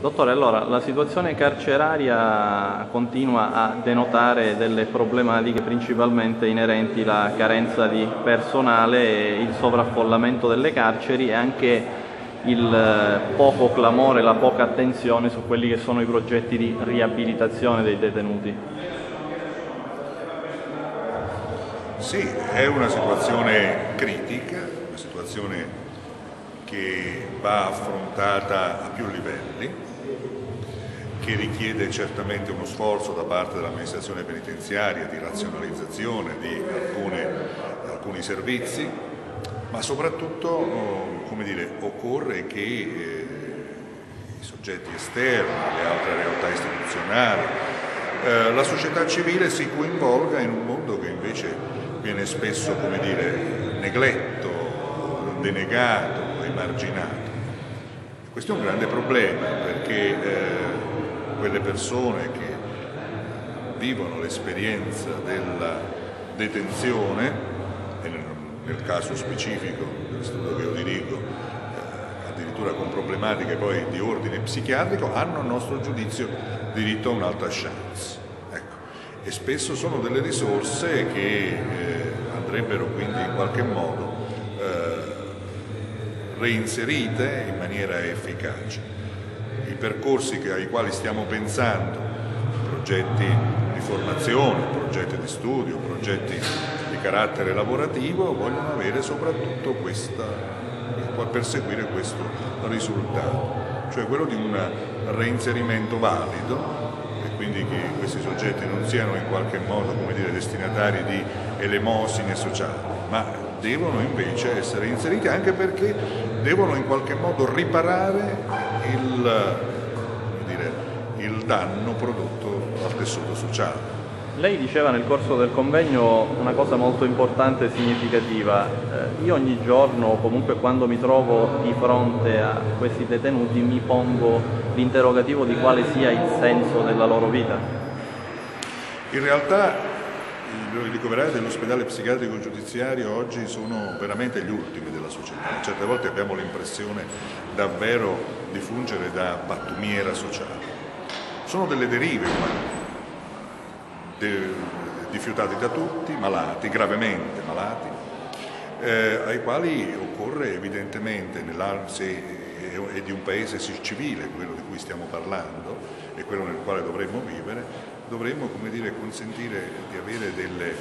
Dottore, allora la situazione carceraria continua a denotare delle problematiche principalmente inerenti alla carenza di personale, il sovraffollamento delle carceri e anche il poco clamore, la poca attenzione su quelli che sono i progetti di riabilitazione dei detenuti. Sì, è una situazione critica, una situazione che va affrontata a più livelli, che richiede certamente uno sforzo da parte dell'amministrazione penitenziaria di razionalizzazione di alcune, alcuni servizi, ma soprattutto dire, occorre che eh, i soggetti esterni, le altre realtà istituzionali, eh, la società civile si coinvolga in un mondo che invece viene spesso dire, negletto, denegato, emarginato. Questo è un grande problema perché eh, quelle persone che vivono l'esperienza della detenzione, e nel, nel caso specifico dell'istituto che io dirigo, eh, addirittura con problematiche poi di ordine psichiatrico, hanno a nostro giudizio diritto a un'altra chance. Ecco. E spesso sono delle risorse che eh, andrebbero quindi in qualche modo eh, reinserite in maniera efficace. I percorsi ai quali stiamo pensando, progetti di formazione, progetti di studio, progetti di carattere lavorativo, vogliono avere soprattutto questa, perseguire questo risultato, cioè quello di un reinserimento valido e quindi che questi soggetti non siano in qualche modo dire, destinatari di elemosine sociali, ma devono invece essere inseriti anche perché devono in qualche modo riparare il, dire, il danno prodotto al tessuto sociale. Lei diceva nel corso del convegno una cosa molto importante e significativa. Eh, io ogni giorno, comunque quando mi trovo di fronte a questi detenuti, mi pongo l'interrogativo di quale sia il senso della loro vita. In realtà i ricoverati dell'ospedale psichiatrico giudiziario oggi sono veramente gli ultimi della società. Certe volte abbiamo l'impressione davvero di fungere da pattumiera sociale. Sono delle derive umane, de, rifiutati da tutti, malati, gravemente malati, eh, ai quali occorre evidentemente, se è di un paese civile quello di cui stiamo parlando e quello nel quale dovremmo vivere, dovremmo dire, consentire di avere delle, eh,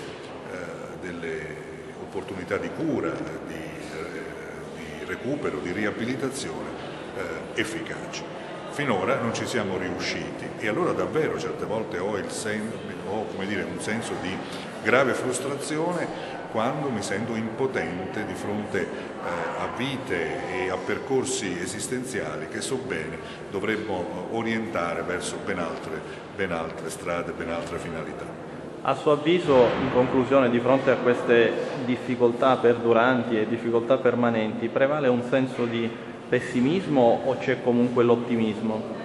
delle, opportunità di cura, di, eh, di recupero, di riabilitazione eh, efficaci. Finora non ci siamo riusciti e allora davvero certe volte ho, sen ho dire, un senso di grave frustrazione quando mi sento impotente di fronte a vite e a percorsi esistenziali che so bene dovremmo orientare verso ben altre, ben altre strade, ben altre finalità. A suo avviso, in conclusione, di fronte a queste difficoltà perduranti e difficoltà permanenti, prevale un senso di pessimismo o c'è comunque l'ottimismo?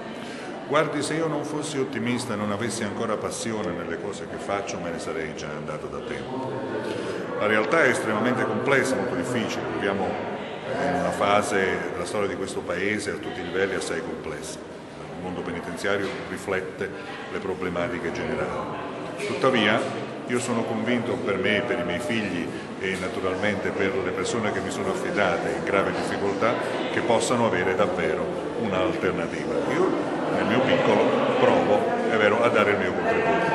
Guardi, se io non fossi ottimista e non avessi ancora passione nelle cose che faccio, me ne sarei già andato da tempo. La realtà è estremamente complessa, molto difficile, viviamo in una fase della storia di questo Paese a tutti i livelli assai complessa. Il mondo penitenziario riflette le problematiche generali. Tuttavia io sono convinto per me, per i miei figli e naturalmente per le persone che mi sono affidate in grave difficoltà che possano avere davvero un'alternativa. Io nel mio piccolo provo, è vero, a dare il mio contributo.